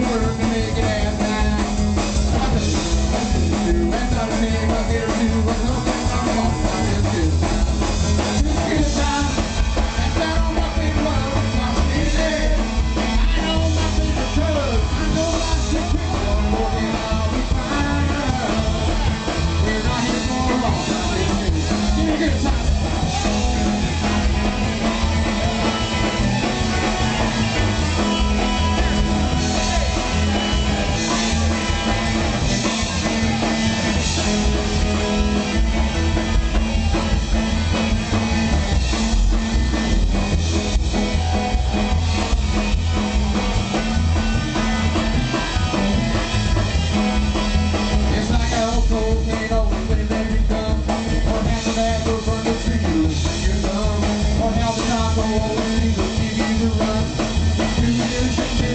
working